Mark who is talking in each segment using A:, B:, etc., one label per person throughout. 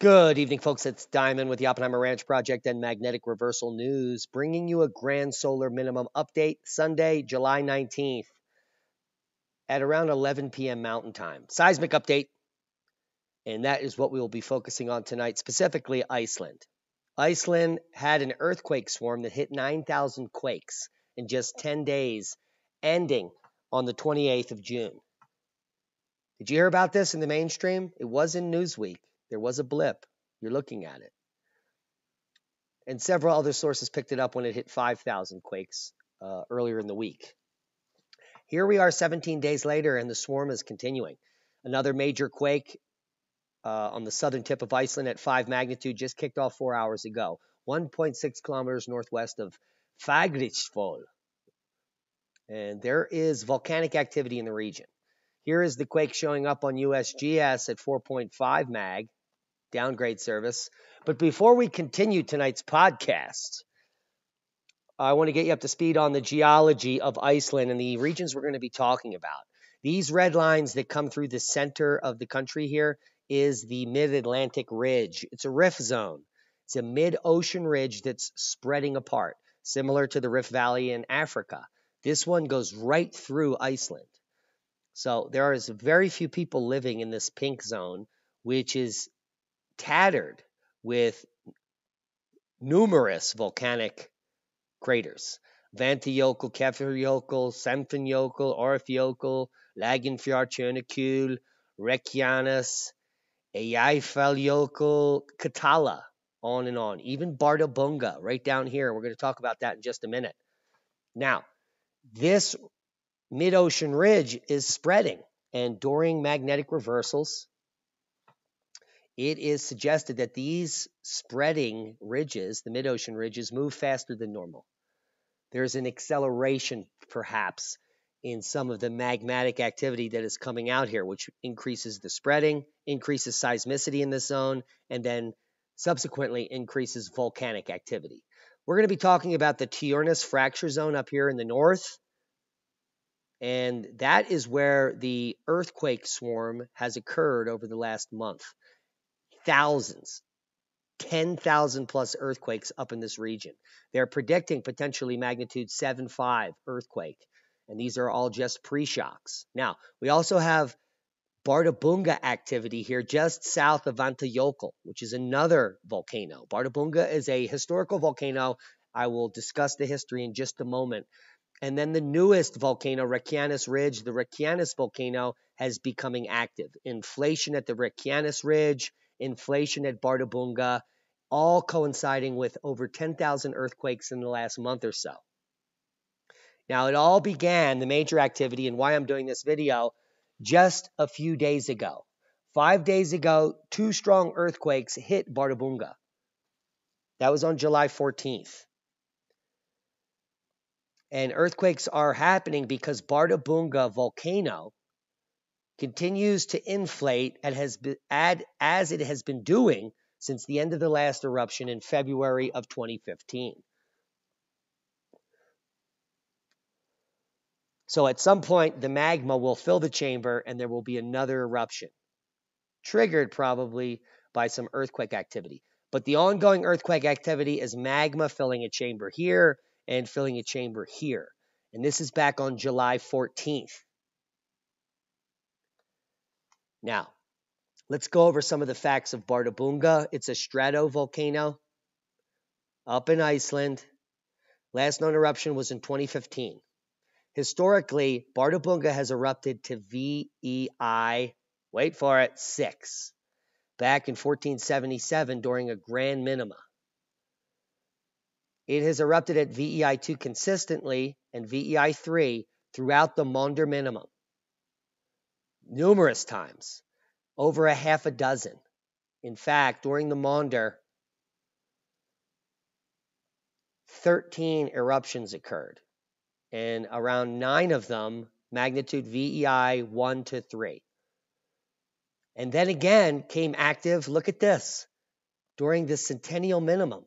A: Good evening, folks. It's Diamond with the Oppenheimer Ranch Project and Magnetic Reversal News, bringing you a grand solar minimum update Sunday, July 19th at around 11 p.m. Mountain Time. Seismic update. And that is what we will be focusing on tonight, specifically Iceland. Iceland had an earthquake swarm that hit 9,000 quakes in just 10 days, ending on the 28th of June. Did you hear about this in the mainstream? It was in Newsweek. There was a blip. You're looking at it. And several other sources picked it up when it hit 5,000 quakes uh, earlier in the week. Here we are 17 days later, and the swarm is continuing. Another major quake uh, on the southern tip of Iceland at 5 magnitude just kicked off four hours ago, 1.6 kilometers northwest of Fagradalsfjall. And there is volcanic activity in the region. Here is the quake showing up on USGS at 4.5 mag, downgrade service. But before we continue tonight's podcast, I want to get you up to speed on the geology of Iceland and the regions we're going to be talking about. These red lines that come through the center of the country here is the Mid Atlantic Ridge. It's a rift zone. It's a mid ocean ridge that's spreading apart, similar to the Rift Valley in Africa. This one goes right through Iceland. So there is very few people living in this pink zone, which is tattered with numerous volcanic craters. Vantajökull, Kefirjökull, Semfinjökull, Orfjökull, Laginfjárjökull, Reykjanes, Eyjafjallajökull, Katala, on and on. Even Bardarbunga, right down here. We're going to talk about that in just a minute. Now, this mid ocean ridge is spreading, and during magnetic reversals, it is suggested that these spreading ridges, the mid ocean ridges, move faster than normal. There's an acceleration, perhaps, in some of the magmatic activity that is coming out here, which increases the spreading, increases seismicity in the zone, and then subsequently increases volcanic activity. We're going to be talking about the Tjörnes fracture zone up here in the north and that is where the earthquake swarm has occurred over the last month. Thousands, 10,000 plus earthquakes up in this region. They're predicting potentially magnitude 7.5 earthquake. And these are all just pre shocks. Now, we also have Bardarbunga activity here just south of Vantajökull, which is another volcano. Bardarbunga is a historical volcano. I will discuss the history in just a moment. And then the newest volcano, Reykjanes Ridge, the Reykjanes volcano has becoming active. Inflation at the Reykjanes Ridge, inflation at Bardarbunga, all coinciding with over 10,000 earthquakes in the last month or so. Now, it all began, the major activity, and why I'm doing this video, just a few days ago. Five days ago, two strong earthquakes hit Bardarbunga. That was on July 14th. And earthquakes are happening because Bardarbunga volcano continues to inflate and has been, as it has been doing since the end of the last eruption in February of 2015. So at some point, the magma will fill the chamber and there will be another eruption, triggered probably by some earthquake activity. But the ongoing earthquake activity is magma filling a chamber here and filling a chamber here. And this is back on July 14th. Now, let's go over some of the facts of Bardarbunga. It's a stratovolcano up in Iceland. Last known eruption was in 2015. Historically, Bardarbunga has erupted to VEI, wait for it, 6, back in 1477 during a grand minima. It has erupted at VEI2 consistently and VEI3 throughout the Maunder minimum. Numerous times, over a half a dozen. In fact, during the Maunder, 13 eruptions occurred, and around nine of them magnitude VEI 1 to 3. And then again came active, look at this, during the centennial minimum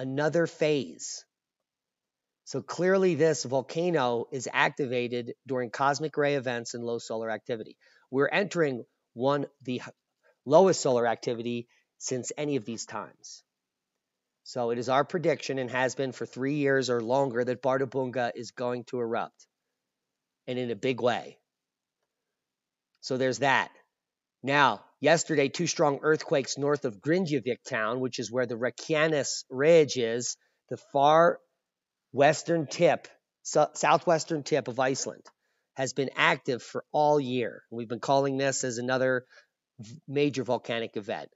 A: another phase. So clearly, this volcano is activated during cosmic ray events and low solar activity. We're entering one of the lowest solar activity since any of these times. So it is our prediction and has been for three years or longer that Bardarbunga is going to erupt and in a big way. So there's that. Now, yesterday, two strong earthquakes north of Grindavik town, which is where the Reykjanes Ridge is, the far western tip, so, southwestern tip of Iceland, has been active for all year. We've been calling this as another major volcanic event.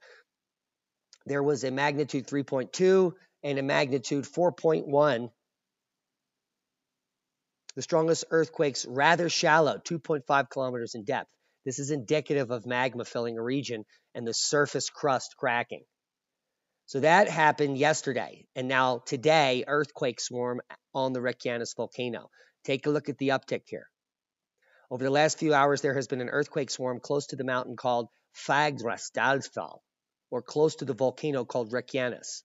A: There was a magnitude 3.2 and a magnitude 4.1 the strongest earthquakes rather shallow, 2.5 kilometers in depth. This is indicative of magma filling a region and the surface crust cracking. So that happened yesterday. And now today, earthquake swarm on the Reykjanes volcano. Take a look at the uptick here. Over the last few hours, there has been an earthquake swarm close to the mountain called Fagradalsfjall, or close to the volcano called Reykjanes.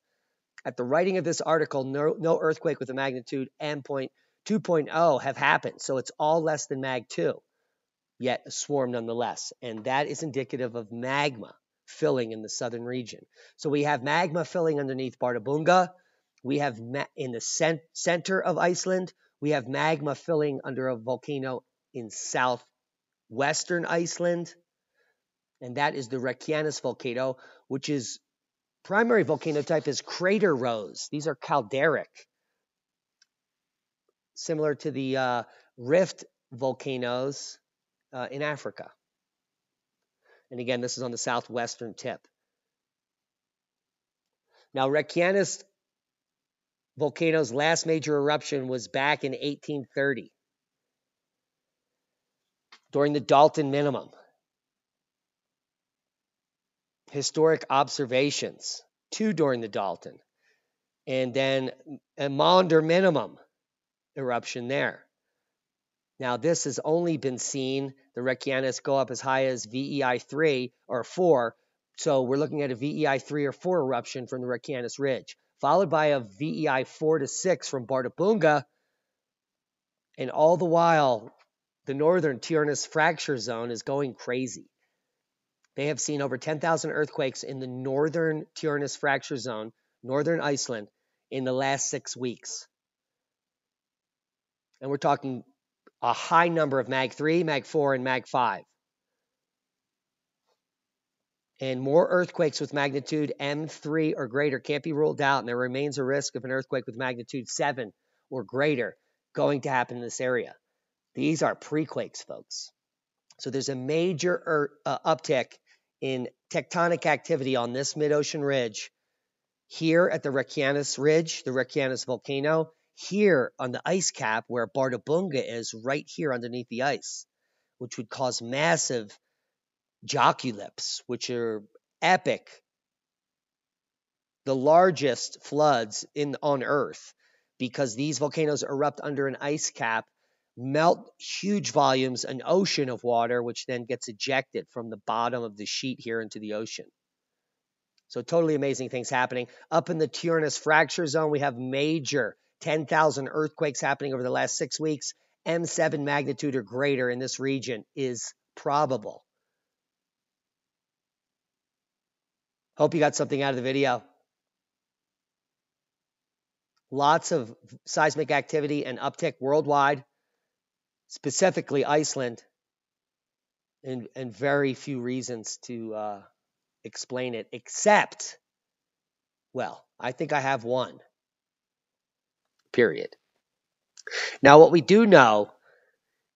A: At the writing of this article, no, no earthquake with a magnitude M.2 2.0 have happened. So it's all less than Mag 2, yet a swarm nonetheless. And that is indicative of magma filling in the southern region. So we have magma filling underneath Bardarbunga. We have ma- in the cent- center of Iceland, we have magma filling under a volcano in southwestern Iceland. And that is the Reykjanes volcano, which is primary volcano type is crater rows. These are calderic similar to the uh, rift volcanoes uh, in Africa. And again, this is on the southwestern tip. Now, Reykjanes volcano's last major eruption was back in 1830 during the Dalton minimum. Historic observations, two during the Dalton, and then a Maunder minimum eruption there. Now, this has only been seen, the Reykjanes go up as high as VEI 3 or 4. So we're looking at a VEI 3 or 4 eruption from the Reykjanes Ridge, followed by a VEI 4 to 6 from Bardarbunga. And all the while, the northern Tjörnes fracture zone is going crazy. They have seen over 10,000 earthquakes in the northern Tjörnes fracture zone, northern Iceland, in the last six weeks and we're talking a high number of Mag 3, Mag 4, and Mag 5. And more earthquakes with magnitude M3 or greater can't be ruled out, and there remains a risk of an earthquake with magnitude 7 or greater going to happen in this area. These are prequakes, folks. So there's a major er, uh, uptick in tectonic activity on this mid ocean ridge here at the Reykjanes Ridge, the Reykjanes volcano, here on the ice cap where Bardarbunga is, right here underneath the ice, which would cause massive jökulhlaups, which are epic, the largest floods in on Earth, because these volcanoes erupt under an ice cap, melt huge volumes, an ocean of water, which then gets ejected from the bottom of the sheet here into the ocean. So totally amazing things happening. Up in the Tjörnes fracture zone, we have major 10,000 earthquakes happening over the last six weeks, M7 magnitude or greater in this region is probable. Hope you got something out of the video. Lots of seismic activity and uptick worldwide, specifically Iceland, and, and very few reasons to uh, explain it, except, well, I think I have one period. Now, what we do know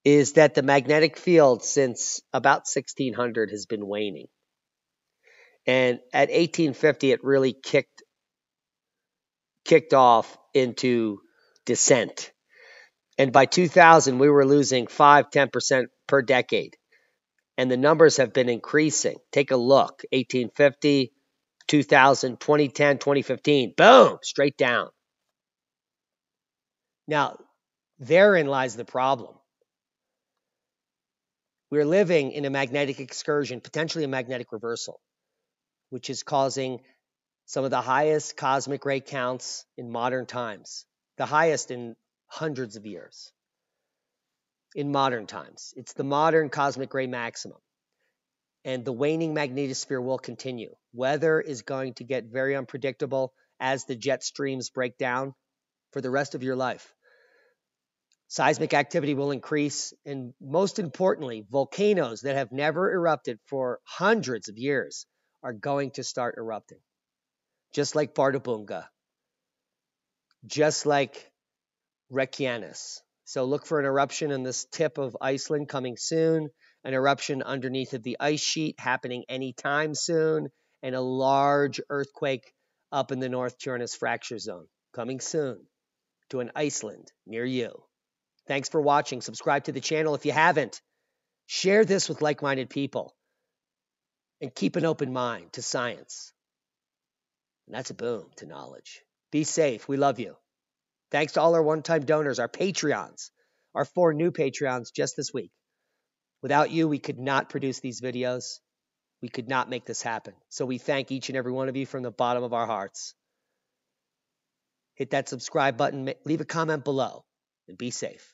A: is that the magnetic field since about 1600 has been waning. And at 1850, it really kicked, kicked off into descent. And by 2000, we were losing 5, 10% per decade. And the numbers have been increasing. Take a look 1850, 2000, 2010, 2015. Boom, straight down. Now, therein lies the problem. We're living in a magnetic excursion, potentially a magnetic reversal, which is causing some of the highest cosmic ray counts in modern times, the highest in hundreds of years. In modern times, it's the modern cosmic ray maximum. and the waning magnetosphere will continue. Weather is going to get very unpredictable as the jet streams break down for the rest of your life. Seismic activity will increase, and most importantly, volcanoes that have never erupted for hundreds of years are going to start erupting. Just like Bardarbunga, just like Reykjanes. So look for an eruption in this tip of Iceland coming soon, an eruption underneath of the ice sheet happening anytime soon, and a large earthquake up in the North Tjörnes fracture zone coming soon to an Iceland near you. Thanks for watching. Subscribe to the channel if you haven't. Share this with like minded people and keep an open mind to science. And that's a boom to knowledge. Be safe. We love you. Thanks to all our one time donors, our Patreons, our four new Patreons just this week. Without you, we could not produce these videos. We could not make this happen. So we thank each and every one of you from the bottom of our hearts. Hit that subscribe button, leave a comment below, and be safe.